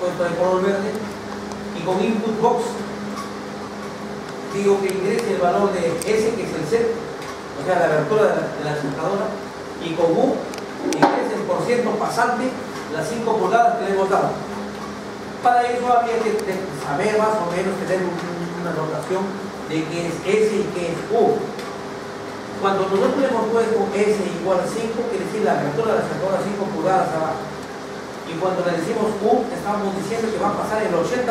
puesto de color verde, y con input box digo que ingrese el valor de S, que es el set, o sea, la abertura de la, sentadora, y con U ingrese el por ciento pasante, las 5 pulgadas que le hemos dado. Para eso habría que saber más o menos, tener una notación de qué es S y qué es U. Cuando nosotros hemos puesto S igual a 5, quiere decir la abertura de la sentadora 5 pulgadas abajo. Y cuando le decimos U, estamos diciendo que va a pasar el 80%,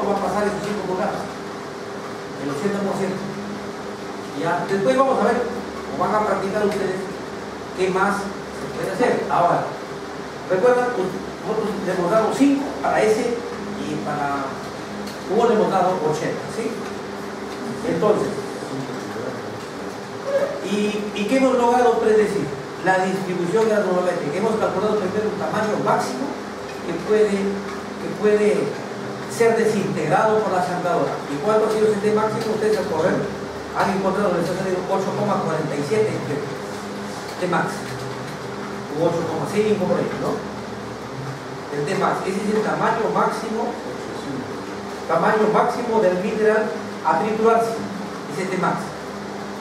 va a pasar esos 5 pulgadas el 80%. Ya, después vamos a ver, o van a practicar ustedes, qué más se puede hacer. Ahora, recuerdan, nosotros le hemos dado 5 para ese y para Hugo le hemos dado 80, ¿sí? Entonces, ¿y, ¿y qué hemos logrado predecir? La distribución que hemos calculado primero un tamaño máximo que puede, que puede ser desintegrado por la sentadora. ¿Y cuánto ha sido ese máximo? Ustedes al correr han encontrado, les ha salido 8,47 T max. O 8,5 por ahí, ¿no? El T max. Ese es el tamaño máximo, tamaño máximo del mineral a triturarse. Ese T max.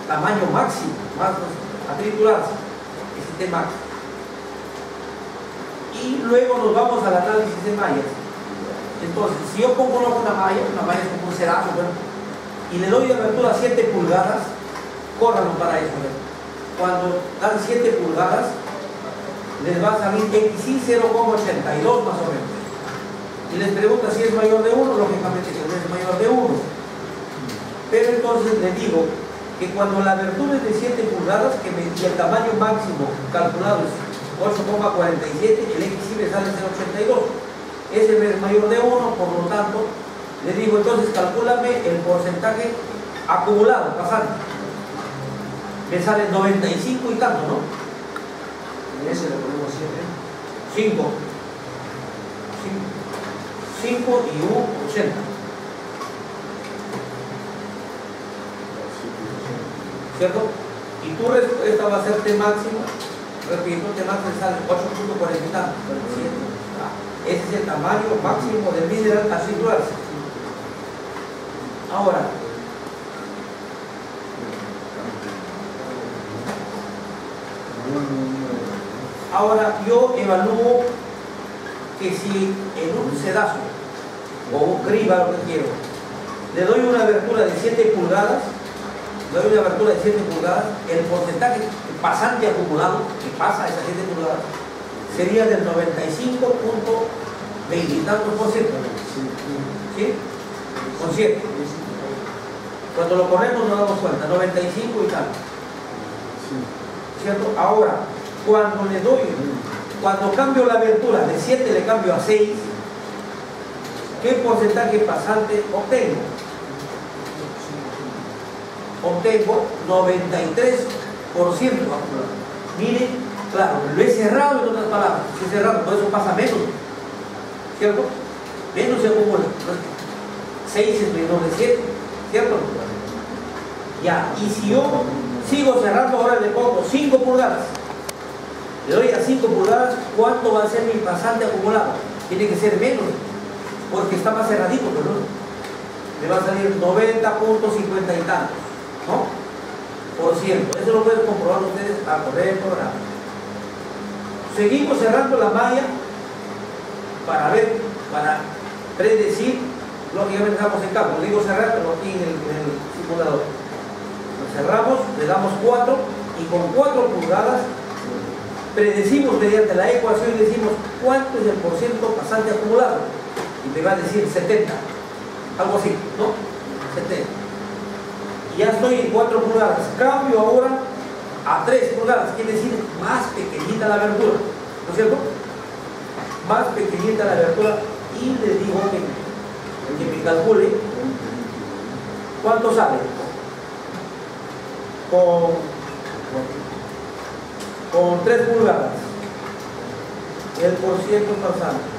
Tamaño máximo, más a triturarse. Ese T max. Y luego nos vamos al análisis de mallas entonces, si yo pongo una malla, una malla es como un cedazo, y le doy de abertura 7 pulgadas, córranlo para eso. Cuando dan 7 pulgadas, les va a salir XY 0,82 más o menos. Y les pregunta si es mayor de 1, lógicamente si es mayor de 1. Pero entonces les digo que cuando la abertura es de 7 pulgadas, que el tamaño máximo calculado es 8,47, el XY me sale 0,82 ese es mayor de 1, por lo tanto, le digo entonces calcúlame el porcentaje acumulado, pasando. Me sale 95 y tanto, ¿no? En ese le ponemos 7. 5. 5 y 1, 80. ¿Cierto? Y tu respuesta va a ser T máximo, repito, T máximo sale 8.40 y tanto, 7. Ese es el tamaño máximo del mineral a situarse. Ahora, ahora yo evalúo que si en un sedazo o un criba, lo que quiero, le doy una abertura de 7 pulgadas, le doy una abertura de 7 pulgadas, el porcentaje pasante acumulado que pasa a esas 7 pulgadas sería del 95.20 y tantos por ciento. ¿Sí? Con 7. Cuando lo corremos nos damos cuenta, 95 y tanto. ¿Cierto? Ahora, cuando le doy, cuando cambio la abertura de 7 le cambio a 6, ¿qué porcentaje pasante obtengo? Obtengo 93% Miren Claro, lo he cerrado en otras palabras, lo he cerrado, por eso pasa menos, ¿cierto? Menos se acumula. 6 es menor de 7, ¿cierto? Ya, y si yo sigo cerrando, ahora le pongo 5 pulgadas, le doy a 5 pulgadas, ¿cuánto va a ser mi pasante acumulado? Tiene que ser menos, porque está más cerradito, perdón. Le va a salir 90.50 y tantos, ¿no? Por. Eso lo pueden comprobar ustedes a correr el programa. Seguimos cerrando la malla para ver, para predecir, lógicamente estamos en campo, digo cerrar, pero aquí en el, simulador. Lo cerramos, le damos 4 y con 4 pulgadas predecimos mediante la ecuación y decimos cuánto es el porcentaje pasante acumulado. Y me va a decir 70, algo así, ¿no? 70. Ya estoy en 4 pulgadas. Cambio ahora a 3 pulgadas, quiere decir más pequeñita la abertura, ¿no es cierto? Más pequeñita la abertura y le digo que, que me calcule. Cuánto sale con, con 3 pulgadas. El por ciento pasante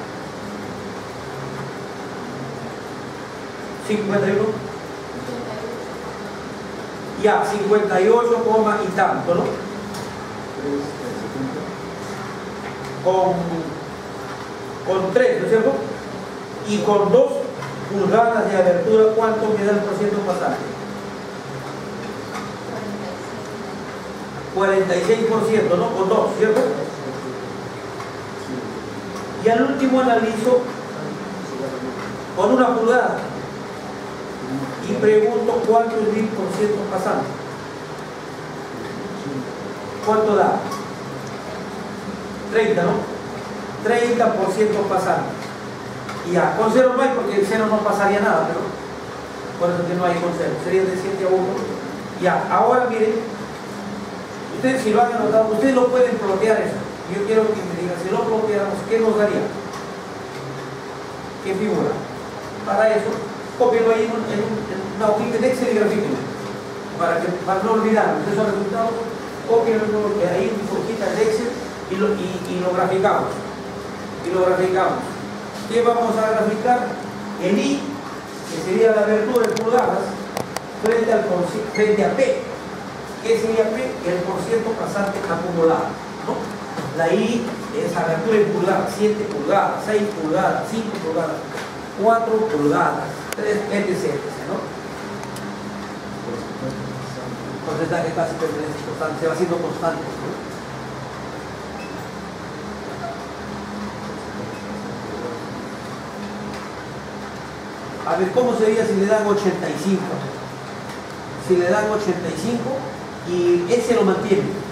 51 ya, 58, y tanto, ¿no? Con, con 3, ¿no es cierto? Y con 2 pulgadas de abertura, ¿cuánto me da el porciento pasante? 46%, ¿no? Con 2, ¿cierto? Y al último analizo con una pulgada pregunto cuánto es mil por ciento pasante. ¿Cuánto da? 30, ¿no? 30% pasante. Y ya, con cero no hay porque el cero no pasaría nada, pero por eso que no hay con cero. Sería de 7 a 1. Ya, ahora miren, ustedes si lo han anotado, ustedes lo pueden plotear eso. Yo quiero que me digan, si lo ploteáramos, ¿qué nos daría? ¿Qué figura? Para eso, cópienlo ahí en, un, en, una hojita de Excel y grafíquenlo. Para, que, para no olvidar esos resultados, cópienlo ahí en una hojita de Excel y lo, y, lo graficamos. Y lo graficamos. ¿Qué vamos a graficar? El I, que sería la abertura en pulgadas, frente, al, frente a P. ¿Qué sería P? El porciento pasante acumulado. ¿no? La I es abertura en pulgadas, 7 pulgadas, 6 pulgadas, 5 pulgadas, 4 pulgadas, 3, etc. ¿no? Casi permanente constante, se va haciendo constante. ¿no? A ver, ¿cómo sería si le dan 85? Si le dan 85 y ese lo mantiene.